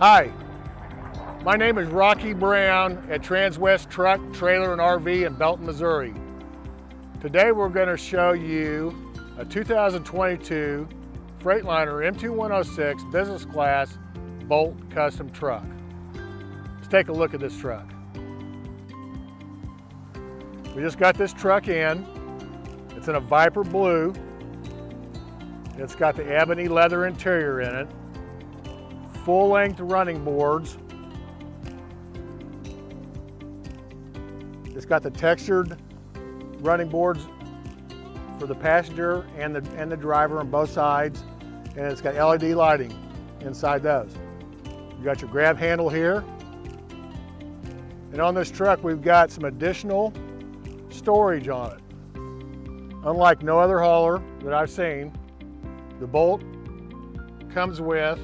Hi, my name is Rocky Browne at Transwest Truck, Trailer and RV in Belton, Missouri. Today we're going to show you a 2022 Freightliner M2106 business class Bolt custom truck. Let's take a look at this truck. We just got this truck in. It's in a Viper Blue. It's got the ebony leather interior in it. Full length running boards. It's got the textured running boards for the passenger and the, and the driver on both sides. And it's got LED lighting inside those. You got your grab handle here. And on this truck, we've got some additional storage on it. Unlike no other hauler that I've seen, the Bolt comes with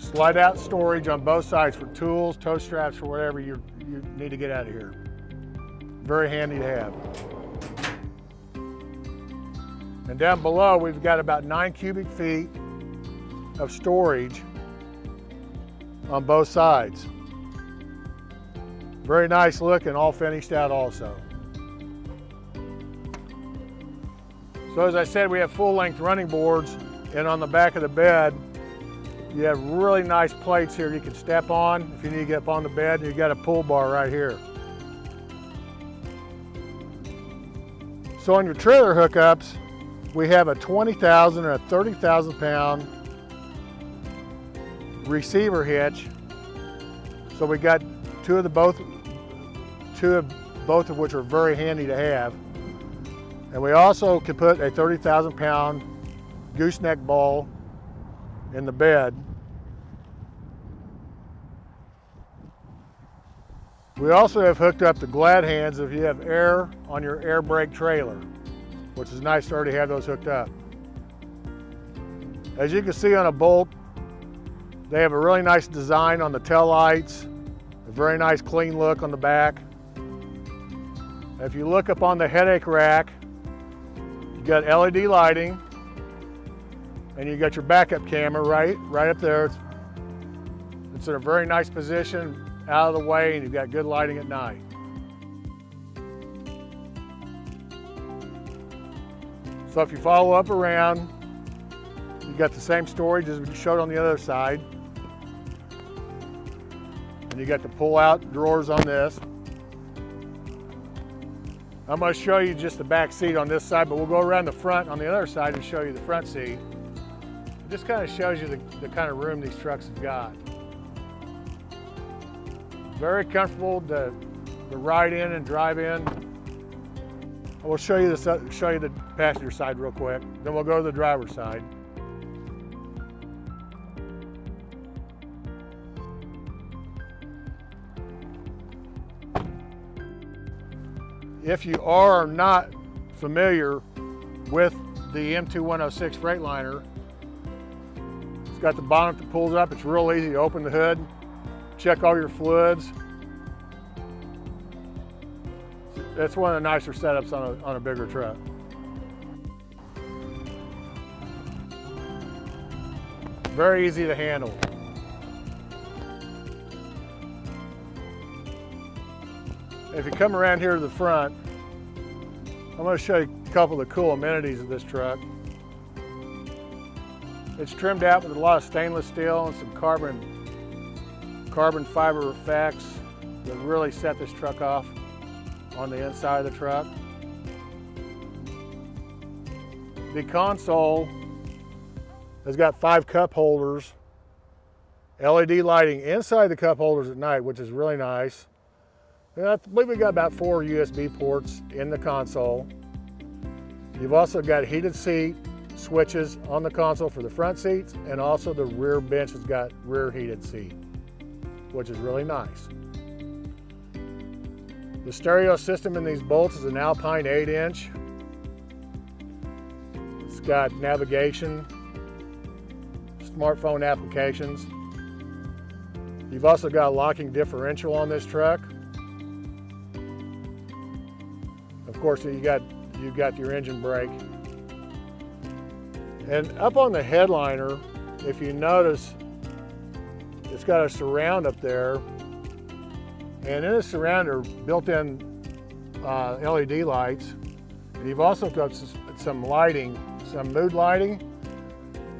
slide out storage on both sides for tools, tow straps, or whatever you, you need to get out of here. Very handy to have. And down below, we've got about nine cubic feet of storage on both sides. Very nice looking, all finished out also. So as I said, we have full length running boards and on the back of the bed, you have really nice plates here you can step on if you need to get up on the bed. You got a pull bar right here. So on your trailer hookups, we have a 20,000 or a 30,000 pound receiver hitch. So we got two of the both, two of both of which are very handy to have. And we also can put a 30,000 pound gooseneck ball in the bed. We also have hooked up the glad hands if you have air on your air brake trailer, which is nice to already have those hooked up. As you can see on a Bolt, they have a really nice design on the tail lights, a very nice clean look on the back. If you look up on the headache rack, you've got LED lighting, and you got your backup camera right, right up there. It's, in a very nice position, out of the way, and you've got good lighting at night. So if you follow up around, you've got the same storage as we showed on the other side. And you got the pull out drawers on this. I'm going to show you just the back seat on this side, but we'll go around the front on the other side and show you the front seat. Just kind of shows you the, the kind of room these trucks have got. Very comfortable to, to ride in and drive in. I will show you, the, show you the passenger side real quick, then we'll go to the driver's side. If you are not familiar with the M2106 Freightliner, got the bonnet that pulls up. It's real easy to open the hood, check all your fluids. That's one of the nicer setups on a, on a bigger truck. Very easy to handle. If you come around here to the front, I'm going to show you a couple of the cool amenities of this truck. It's trimmed out with a lot of stainless steel and some carbon, carbon fiber effects that really set this truck off on the inside of the truck. The console has got five cup holders, LED lighting inside the cup holders at night, which is really nice. And I believe we've got about four USB ports in the console. You've also got heated seat switches on the console for the front seats and also the rear bench has got rear heated seat, which is really nice. The stereo system in these bolts is an Alpine 8 inch. It's got navigation, smartphone applications. You've also got locking differential on this truck. Of course, you got you got your engine brake. And up on the headliner, if you notice, It's got a surround up there. And in the surround are built-in uh, LED lights. And you've also got some lighting, some mood lighting.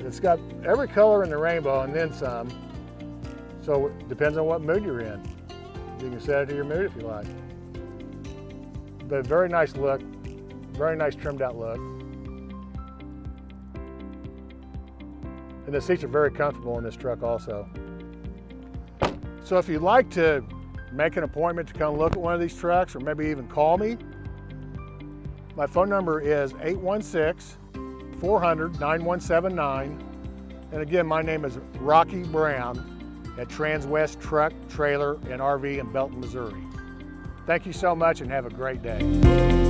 It's got every color in the rainbow and then some. So it depends on what mood you're in. You can set it to your mood if you like. But very nice look, very nice trimmed out look. And the seats are very comfortable in this truck also. So if you'd like to make an appointment to come look at one of these trucks or maybe even call me, my phone number is 816-400-9179. And again, my name is Rocky Browne at Transwest Truck, Trailer, and RV in Belton, Missouri. Thank you so much and have a great day.